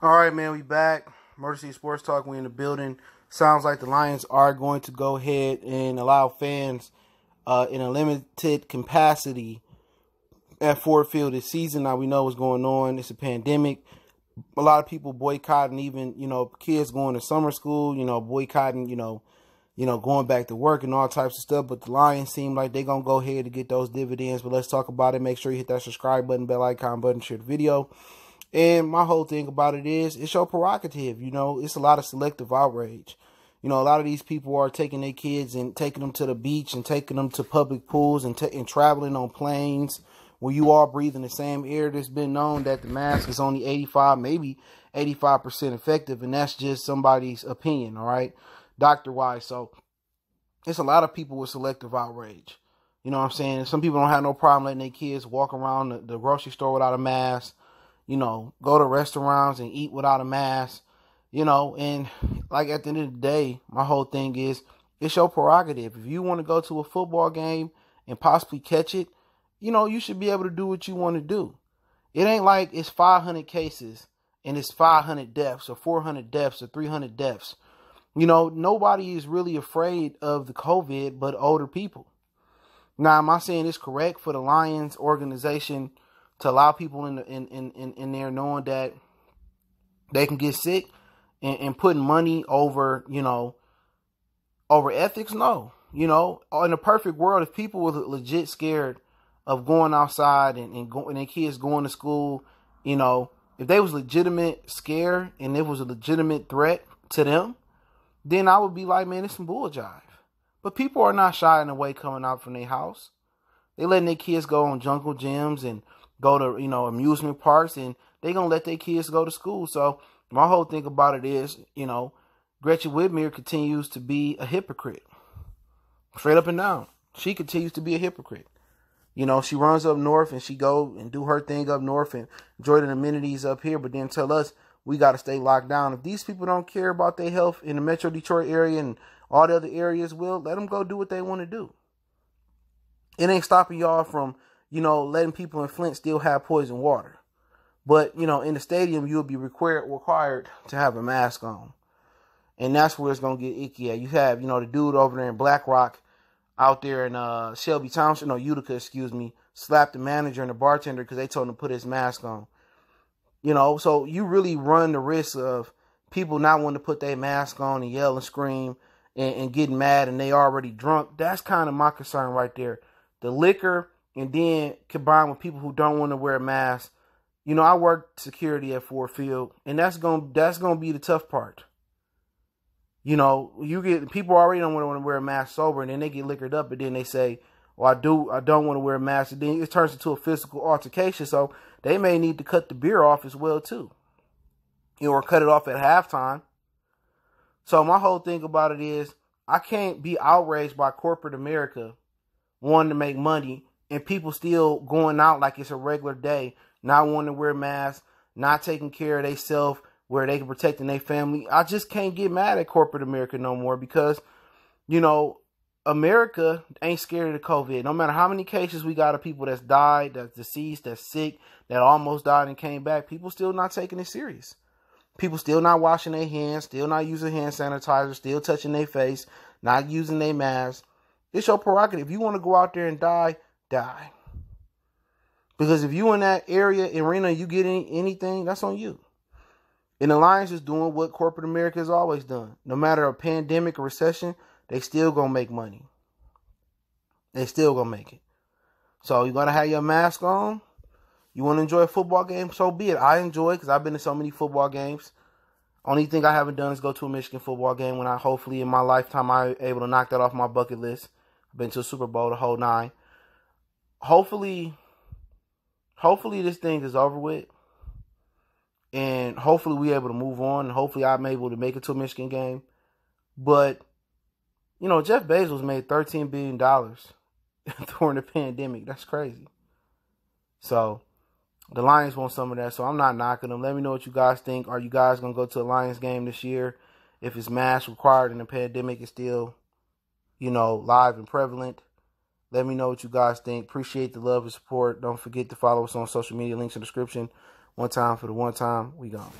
All right, man, we back. Motor City Sports Talk. We in the building. Sounds like the Lions are going to go ahead and allow fans uh, in a limited capacity at Ford Field this season. Now we know what's going on. It's a pandemic. A lot of people boycotting, even you know, kids going to summer school. You know, boycotting. You know, you know, going back to work and all types of stuff. But the Lions seem like they're gonna go ahead to get those dividends. But let's talk about it. Make sure you hit that subscribe button, bell icon button, share the video. And my whole thing about it is it's your prerogative. You know, it's a lot of selective outrage. You know, a lot of these people are taking their kids and taking them to the beach and taking them to public pools and, t- and traveling on planes where you all breathing the same air. There's been known that the mask is only 85, maybe 85% effective, and that's just somebody's opinion, all right, doctor wise. So it's a lot of people with selective outrage. You know what I'm saying? Some people don't have no problem letting their kids walk around the, the grocery store without a mask you know, go to restaurants and eat without a mask, you know, and like at the end of the day, my whole thing is it's your prerogative. If you want to go to a football game and possibly catch it, you know, you should be able to do what you want to do. It ain't like it's 500 cases and it's 500 deaths or 400 deaths or 300 deaths. You know, nobody is really afraid of the COVID but older people. Now, am I saying it's correct for the Lions organization to allow people in, the, in, in, in there knowing that they can get sick and, and putting money over, you know, over ethics? No. You know, in a perfect world, if people were legit scared of going outside and, and, go, and their kids going to school, you know, if they was legitimate scare and it was a legitimate threat to them, then I would be like, man, it's some bull jive. But people are not shying away coming out from their house. They letting their kids go on jungle gyms and go to you know amusement parks and they gonna let their kids go to school. So my whole thing about it is, you know, Gretchen Whitmer continues to be a hypocrite. Straight up and down. She continues to be a hypocrite. You know, she runs up north and she go and do her thing up north and enjoy the amenities up here, but then tell us we got to stay locked down. If these people don't care about their health in the Metro Detroit area and all the other areas, will let them go do what they want to do. It ain't stopping y'all from you know, letting people in Flint still have poison water. But, you know, in the stadium, you'll be required, required to have a mask on. And that's where it's going to get icky at. You have, you know, the dude over there in Black Rock out there in uh, Shelby Township, no, Utica, excuse me, slapped the manager and the bartender because they told him to put his mask on. You know, so you really run the risk of people not wanting to put their mask on and yell and scream and, and getting mad and they already drunk. That's kind of my concern right there. The liquor and then combined with people who don't want to wear a mask. You know, I work security at Ford Field, and that's gonna that's gonna be the tough part. You know, you get people already don't want to wear a mask sober, and then they get liquored up, and then they say, "Well, I do, I don't want to wear a mask," and then it turns into a physical altercation. So they may need to cut the beer off as well too, you know, or cut it off at halftime. So my whole thing about it is, I can't be outraged by corporate America wanting to make money and people still going out like it's a regular day, not wanting to wear masks, not taking care of themselves where they can protect their family. I just can't get mad at corporate America no more because, you know, America ain't scared of COVID. No matter how many cases we got of people that's died, that's deceased, that's sick, that almost died and came back, people still not taking it serious. People still not washing their hands, still not using hand sanitizer, still touching their face, not using their mask. It's your prerogative. If you want to go out there and die, die. Because if you in that area arena, you get any, anything, that's on you. And Alliance is doing what corporate America has always done. No matter a pandemic or recession, they still gonna make money. They still gonna make it. So you gotta have your mask on. You want to enjoy a football game, so be it. I enjoy because I've been to so many football games. Only thing I haven't done is go to a Michigan football game. When I hopefully in my lifetime I able to knock that off my bucket list. I've been to a Super Bowl, the whole nine hopefully hopefully this thing is over with and hopefully we're able to move on and hopefully I'm able to make it to a Michigan game. But you know, Jeff Bezos made 13 billion dollars during the pandemic. That's crazy. So the Lions want some of that, so I'm not knocking them. Let me know what you guys think. Are you guys gonna go to a Lions game this year? If it's mask required and the pandemic is still, you know, live and prevalent. Let me know what you guys think. Appreciate the love and support. Don't forget to follow us on social media. Links in the description. One time for the one time. We gone.